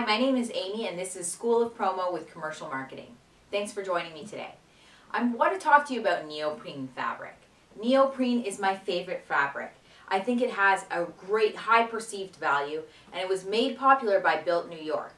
my name is Amy and this is School of Promo with Commercial Marketing. Thanks for joining me today. I want to talk to you about neoprene fabric. Neoprene is my favorite fabric. I think it has a great high perceived value and it was made popular by Built New York.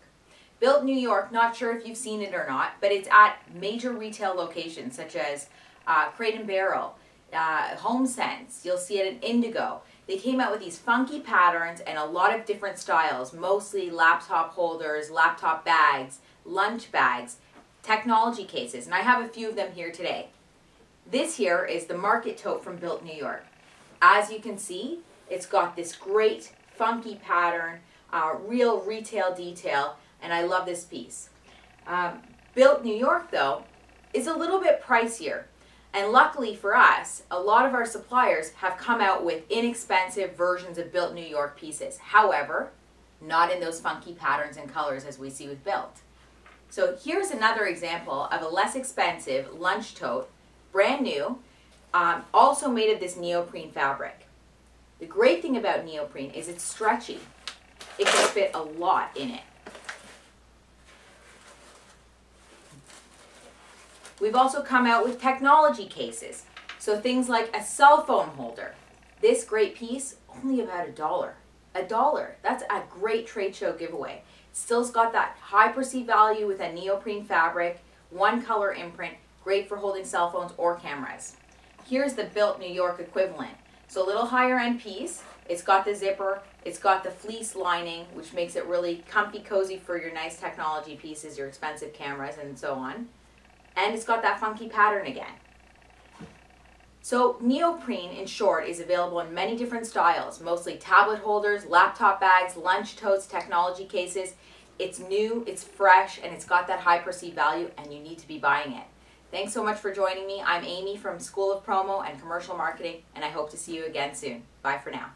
Built New York, not sure if you've seen it or not, but it's at major retail locations such as uh, Crate and Barrel, uh, HomeSense, you'll see it at Indigo. They came out with these funky patterns and a lot of different styles, mostly laptop holders, laptop bags, lunch bags, technology cases, and I have a few of them here today. This here is the Market Tote from Built New York. As you can see, it's got this great funky pattern, uh, real retail detail, and I love this piece. Um, Built New York, though, is a little bit pricier. And luckily for us, a lot of our suppliers have come out with inexpensive versions of Built New York pieces. However, not in those funky patterns and colors as we see with Built. So here's another example of a less expensive lunch tote, brand new, um, also made of this neoprene fabric. The great thing about neoprene is it's stretchy. It can fit a lot in it. We've also come out with technology cases. So things like a cell phone holder. This great piece, only about a dollar. A dollar. That's a great trade show giveaway. Still's got that high perceived value with a neoprene fabric, one color imprint, great for holding cell phones or cameras. Here's the Built New York equivalent. So a little higher end piece. It's got the zipper, it's got the fleece lining, which makes it really comfy cozy for your nice technology pieces, your expensive cameras, and so on and it's got that funky pattern again. So neoprene, in short, is available in many different styles, mostly tablet holders, laptop bags, lunch totes, technology cases. It's new, it's fresh, and it's got that high perceived value, and you need to be buying it. Thanks so much for joining me. I'm Amy from School of Promo and Commercial Marketing, and I hope to see you again soon. Bye for now.